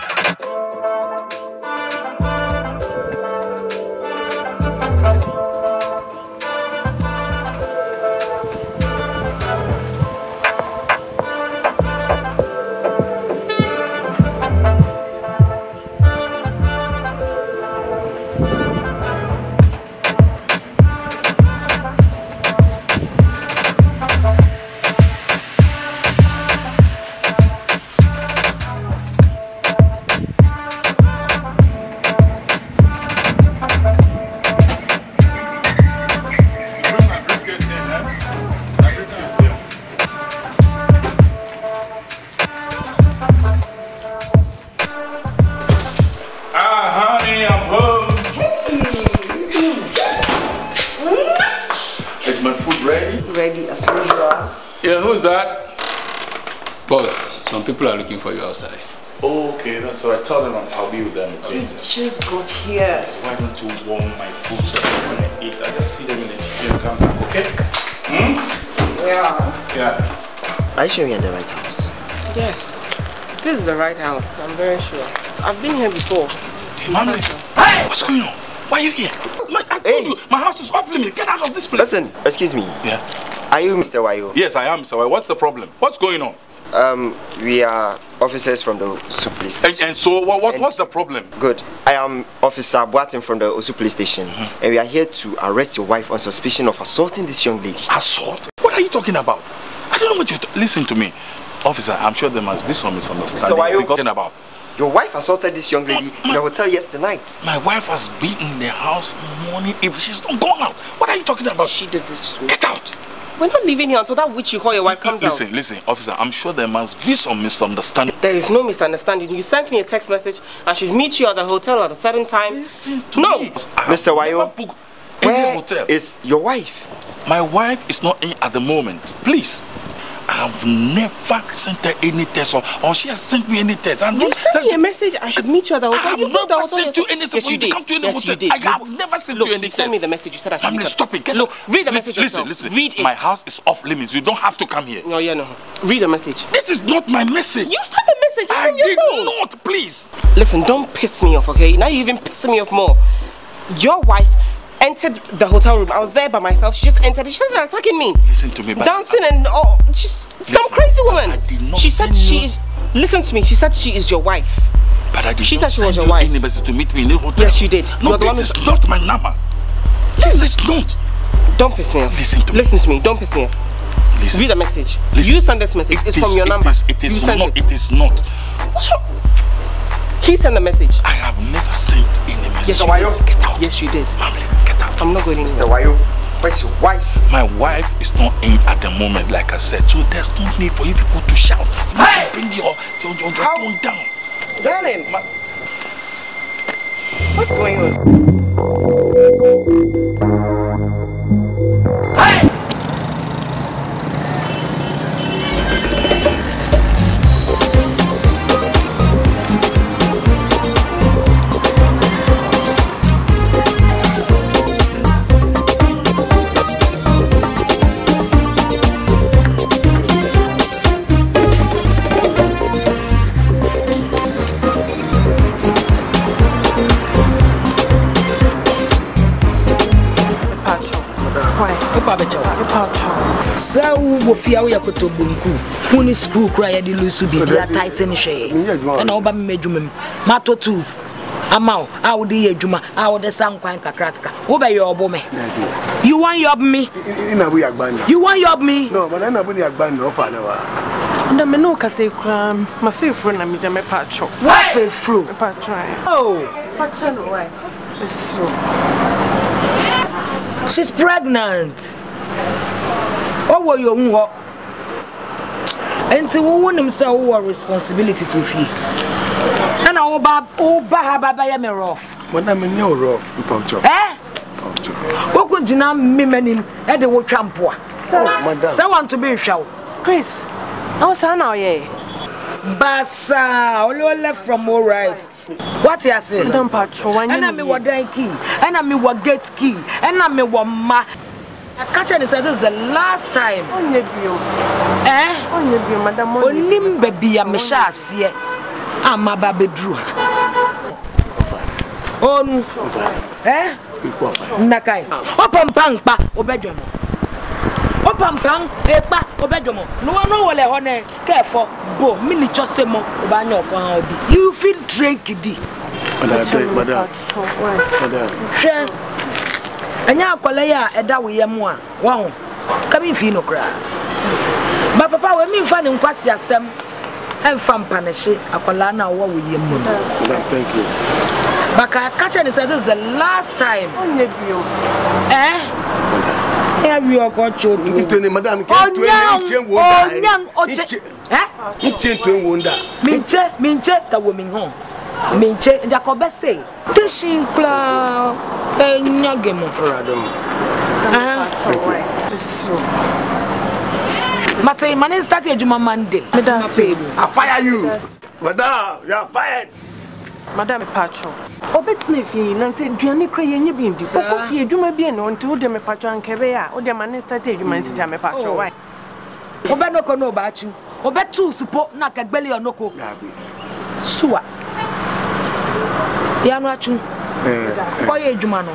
Oh. My food ready? Ready as usual. Yeah, who's that? Boss, some people are looking for you outside. Okay, that's all right. Tell them I'm- I'll be with them. Okay. Just got here. So why don't you warm my food so that when I eat, I just see them in the TV and come back, okay? Hmm? Yeah. Yeah. Are you sure you're in the right house? Yes. This is the right house, I'm very sure. I've been here before. Hey, mommy. Hey, what's going on? Why are you here? Told Hey. you, my house is off limits. Get out of this place. Listen, excuse me. Yeah. Are you Mr. Wayo? Yes, I am, sir. What's the problem? What's going on? Um, we are officers from the Osu police station. and so, what, what, And- what's the problem? Good. I am Officer Boateng from the Osu police station, and we are here to arrest your wife on suspicion of assaulting this young lady. Assault? What are you talking about? I don't know what you're. Listen to me, officer. I'm sure there must be some misunderstanding. Mr. Wayo. You talking about. Your wife assaulted this young lady oh, in the hotel yesterday night. My wife has been in the house morning. If she's not gone out, what are you talking about? She did this to me. Get out! We're not leaving here until that witch you call your wife comes listen, out. listen, officer. I'm sure there must be some misunderstanding. There is no misunderstanding. You sent me a text message. I should meet you at the hotel at a certain time. Listen to No. me. I Mr. Wayo, never booked any Where hotel. is your wife? My wife is not in at the moment. Please. I have never sent her any text or, or she has sent me any text. And You sent me a message. I should meet you at the hotel. I have you never sent you any yes, you did. come to any yes, hotel. You did. I You- have never sent Look, you any you sent me the message. You said I should Family, meet stop it. Get Look, read the message Listen, yourself. listen. Read it. My house is off limits. You don't have to come here. No, yeah, no. Read the message. This is not my message. You sent the message. It's I from your did phone. not. Please. Listen, don't piss me off, okay? Now you're even pissing me off more. Your wife entered the hotel room. I was there by myself. She just entered. She started attacking me. Listen to me. but- Dancing and oh, she's some crazy woman. I did not she said she you- is. Listen to me. She said she is your wife. But I did She not said she was send your you wife. to meet me in the hotel. Yes, you did. No, one this is not my number. This is not. Don't piss me off. Listen to me. Listen to me. Don't piss me off. Listen. Read the message. Listen. You sent this message. It it's is- from your it number. is- it is you sent not. it. It is not. What's wrong? He sent the message. I have never sent any message. Yes, you did. Get out. Yes, you did. Mamle. I'm not going Mr. anywhere. Wayo, where's your wife? My wife is not in at the moment, like I said, so there's no need for you people to shout. You need bring your your your, your tone down. Darling, Ma- what's going on? Wopa bɛkyɛ wo sɛ wowɔ fie a woyɛ kotobonku wo ne skul kora yɛde lusu biribia taite ne hwɛɛ ɛna woba mema adwuma mu matɔ tools. Ama wo a wode yɛ adwuma a wode sa nkwan kakrakakra wobɛyɛ ɔbo me you wan yob me you wan yob me na wa na me ne wo kasa yi koraa mafeefuro na megya mɛpa atwɔ wafefuro mɛpa atwɔ oh she's pregnant. Ɔwɔ yɛ hu hɔ enti wowo nim sɛ wowɔ responsibility to fie ɛna woba woba ha babɛyɛ me rough? Mana me nye oro mpa ucho Eh? wokɔ gyina mmema nim ɛde wo twa mpoa sɛ wanto bi nhwɛ wo chris na wo saa na ɔyɛɛ basa all your left from all right what you say. madam patro wa nyɛ mi yɛ ɛna mi wɔ dan key ɛna mi wɔ gate key ɛna mi wɔ ma. I catch her and say this is the last time. Onye bio. Eh? Onye bio, madam. Onim baby a mesha asie. Amaba bedru ha. Onu. Eh? Nakai. Ah. Open pampa obedwa no. E you feel drink di. Madam madam. madam. Anya akola ya e a wa ho ka mi fi papa we mi fa e ne nkwasi asem ɛmfa mpanehye akwadaa no a wɔwɔ wo yam mu no baka ka this is the last time. Ɛɛ nya wi ọkọ tso du. ntoni madame kẹ to ẹ ntiẹ wo da ẹ onyan ọjẹ ẹ ntiẹ to ẹ wo da. mi nkyɛ mi nkyɛ ka wo mi hàn mi nkyɛ ndakọ bɛ se tẹsi nkura ẹ nya gẹmọ. ọ̀rọ̀ adé mu. Mate, my name started Juma Monday. Madam, I fire you. Madam, you are fired. madam patro obetena efie yi nansi aduane kora yɛnyɛ bi ndi kɔkɔ fie adwuma bi ɛna ɔnti wode mepatro anka ɛbɛyɛ a wode ma ne starte adwuma mm. nsisi a mepatro wa oh. wobɛnoko no ɔbaakyi wobɛtoo supo na akagbele ɔnoko. Suwa eh, eh. yɛ ano akyi kɔyɛ adwuma no.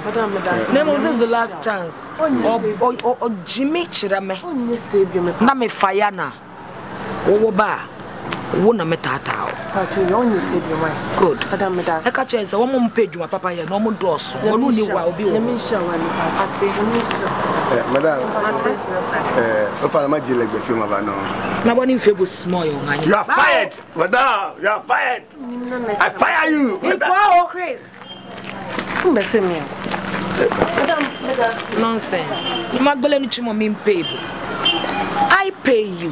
Na mmom this is the last chance. Ɔgyimi kyerɛ me. Na mefa yɛ no a wowɔ ba. a wo na metaataa o. good ɛka kyerɛ sɛ wɔn mu pɛ adwuma papa yɛ na wɔn dɔɔso wɔn ni wa obi wɔ. Eh, madam ɔfa eh, na ma jɛ lɛgbɛ fi ma ba nɔ. na wɔn ni nfe bu small yɛ wɔn you are fired madam you are fired i fire you. ikwa o chris. n bɛ se mi Madam. nonsense magbele ni chimo mi pay i pay you.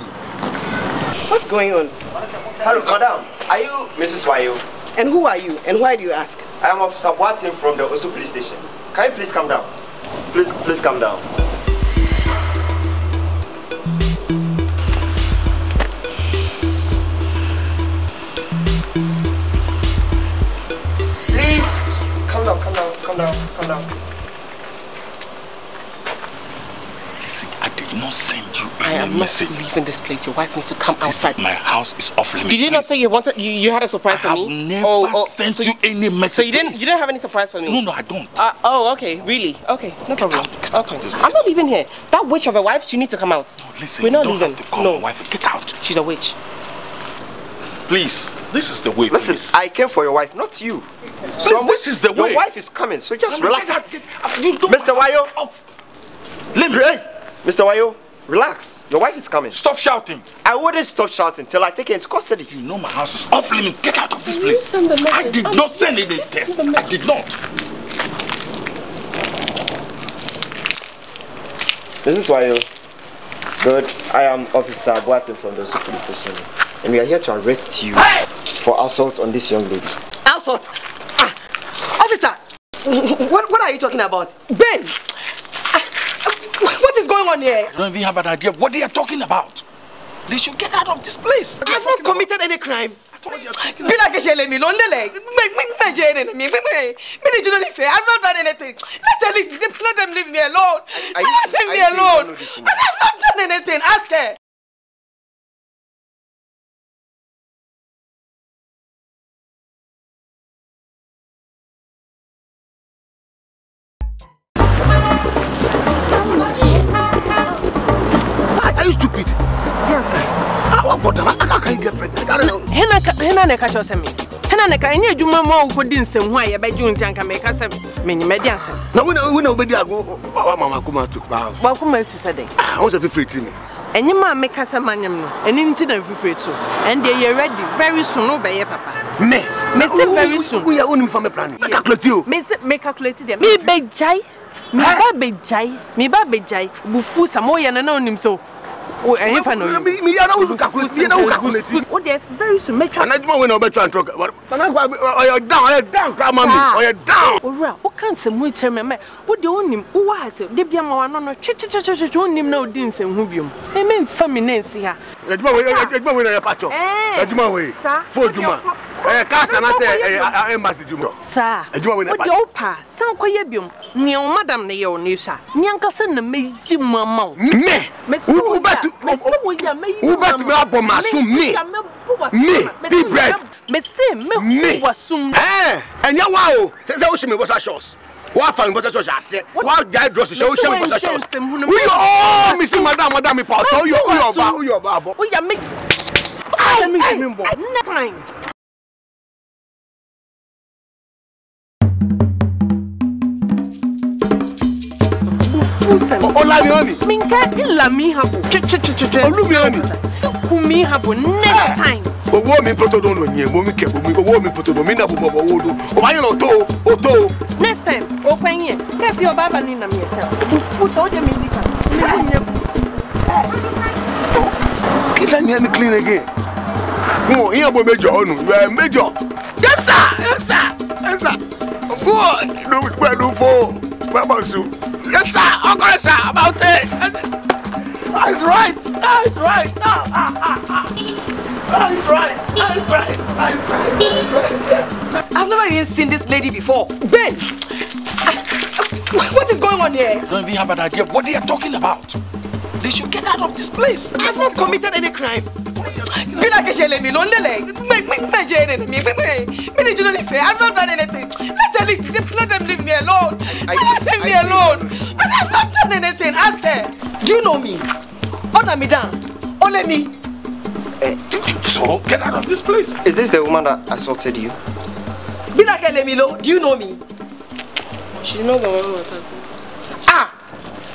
what's going on. Hello, madam. Are you Mrs. Wayo? And who are you? And why do you ask? I am Officer Boateng from the Osu police station. Can you please come down? Please, please come down. Please, come down, come down, come down, come down. Listen, I did not send you I any am not message. leaving this place. Your wife needs to come Listen, outside. my house is off limits. Did you not say you wanted you, you had a surprise for have me? never sent so you any message. So you didn't you didn't have any surprise for me? No, no, I don't. Uh, oh, okay, really? Okay, no problem. out, get okay, of this I'm not leaving here. That witch of a wife, she needs to come out. Listen, We're you not don't leaving. have to call no, my wife. Get out, she's a witch. please. This is the way. Listen, please. I came for your wife, not you. Please, this is the way. Your way. wife is coming, so just Come relax. get out. You don't Mr. Wayo. Off. Let me. Hey, Mr. Wayo, relax. Your wife is coming. Stop shouting. I wouldn't stop shouting till I take her into custody. You know my house is off limits. Get out of this Can you place. send the message? I did Oh, not send any test. the I message. did not. why, Wayo, good. I am Officer Boateng from the Osu police station, and we are here to arrest you for assault on this young lady. Assault. Ah, officer, what, what are you talking about? Ben, what is going on here? I don't even have an idea of what they are talking about. They should get out of this place. I have not committed any crime. I told you they are talking Be like a shell me, no, lele. Me, don't fair. I've not done anything. Let them leave, let them leave me alone. Let them leave me you sure you don't alone. But? I've not done anything. Ask her. bɔda akaka yi gɛfɛ hena ka hena ne ka kyerɛ sɛ me? Hena ne ka ɛnyɛ adwuma mu a wokɔdi nsɛm ho a yɛbɛgye wo nti anka meka sɛ menyimɛdi asɛm. Na wona wona wobɛdi ago wama makoma atu baa wakoma atu sɛ dɛn? Ah, wo sɛ fifiri ti me? ɛnyɛma a meka sɛ manyam no ɛno nti na mfifiri to. Ɛndeɛ yɛ ready very soon no wobɛyɛ papa. Me? Mese very soon. woyɛ wonim fa me plane calculate o mese me calculate deɛ mebɛgyae meba bɛgyae. Meba bɛgyae. Bufu sa ma woyɛ no na wonim sɛ o ẹyin fa n'oyin. mi mi yàrá wusu calculate mi yàrá wusu calculate. o de very soon mẹ twa. anajumọ wo na ọbẹ twa ntọ nana ko ọyọ down ọyọ down kura ma mi down. owura o kan sẹ mu ikyẹn mẹ mẹ o de o nim o wa ase debi ama wa nọnọ o nim na o di nsẹnhu bi mu ẹ mi nfa mi na nsi ha. ẹjumọ wo ẹjumọ wo na yẹ pàtó ẹjumọ wo ye fo ɛɛ kaasa na sɛ ɛɛ ɛmbasi juma. saa o. De o pa san ko ye biom nia madam ne yɛ o. Ne sa ni an kasa na mɛ yi ma ma o. mɛ u bɛ tu u bɛ tu bɛ bɔ maa sun mi mi di bread. mi mi ɛɛ ɛnyɛ wa o. Sɛsɛ o si mi bɔ sa shorts? Wa fa mi bɔ sɛ sɔsɔ ase wa ja dɔ sɔsɔ o sɛ mi bɔ sɛ sɔsɔ u yɔ ɔɔ misi madam madam pa ɔtɔ u yɔ u yɔ ba u yɔ ba bɔ. o yà mi. ayi ayi ayi nine. fusem. Olamioni. Minka ilami habo. Twetwetwetwe. Olumioni. Kumi habo next eh. time. Owó mi protodo no nye mo mi ke mi owó mi protodo mi na bo bo wo do. O ba yin oto oto. Next time o pa yin. Ke fi o baba ni na mi esa. Bu futa o je mi dika. Mi bu nye bu. Eh. Keep that clean again. Mo yin bo mejo onu. Eh, you are. Yes sir. Yes sir. Yes sir. Go. No, we do for. Baba su. Yes sir ọkọ ẹ̀ sir about it. That's right that's right. Ah, ah, ah, ah. That's right that's right that's right that's right yes. I've never even seen this lady before. Ben! What is going on here? Don't even have an idea of what they are talking about. They should get out of this place. I've not committed any crime. Bila ke shele mi no lele. Me me ne mi me me. Me ni juno ni fe. I've not done anything. Let them leave, let them leave me alone. Let them leave me alone. But I've not done anything. Ask her. Do you know me? Order me down. Only me. So get out of this place. Is this the woman that assaulted you? Bila ke le mi lo. Do you know me? She's not the one who attacked me.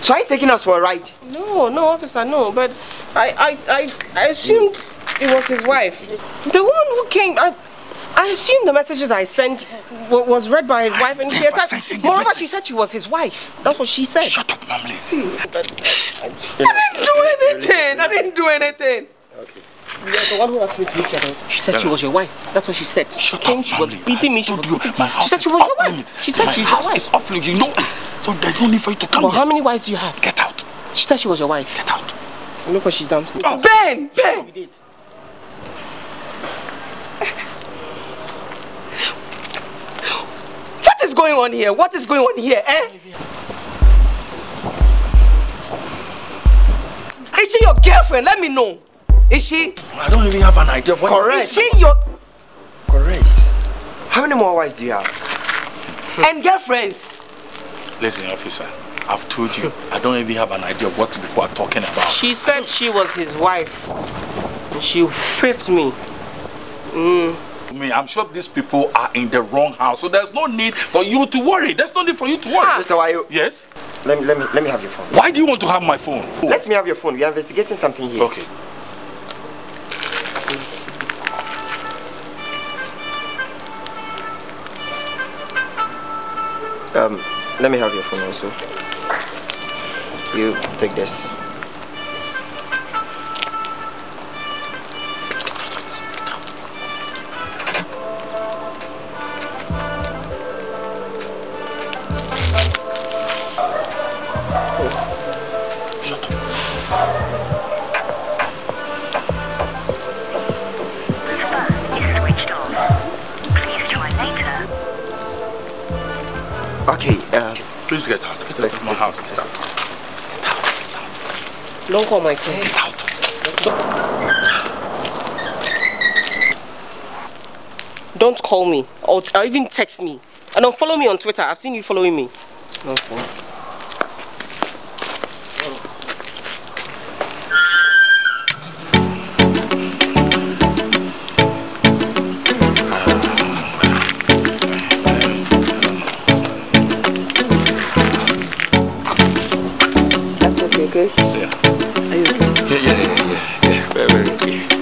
So are you taking us for a ride? No, no, officer, no. But I, I, I, I assumed it was his wife. The one who came. I, I assumed the messages I sent wa- was read by his wife, and she never attacked. Moreover, she said she was his wife. That's what she said. Shut up, Mamle. I didn't do anything. I didn't do anything. The one who asked me to meet your daughter. She said she was your wife. That's what she said. She Shut came, up, she was beating me. I She was told you, beating my She said she was your wife. limits. She said my she's your house wife. is off limits. You know it. So there's no need for you to come But here. how many wives do you have? Get out. She said she was your wife. Get out. Look what she's done to me. Oh. Ben! Ben! You did. What is going on here? What is going on here, eh? Is she your girlfriend? Let me know. Is she? I don't even have an idea of what. Correct. Is she your Correct. How many more wives do you have? and girlfriends? Listen, officer. I've told you. I don't even have an idea of what people are talking about. She said she was his wife. And she whipped me. Mm. me, I'm sure these people are in the wrong house. So there's no need for you to worry. There's no need for you to worry. Mr. Wayo, Yes? let me let me let me have your phone. Why do you want to have my phone? Oh, Let me have your phone. We are investigating something here. Okay. Um, let me have your phone also. You take this. Out. Get out of my house. Get out. Don't call my phone. Get out. Don't call me or, or even text me. And don't follow me on Twitter. I've seen you following me. Nonsense. Good? Yeah. Are you okay? Yeah, yeah, yeah, yeah. yeah. Very, very okay.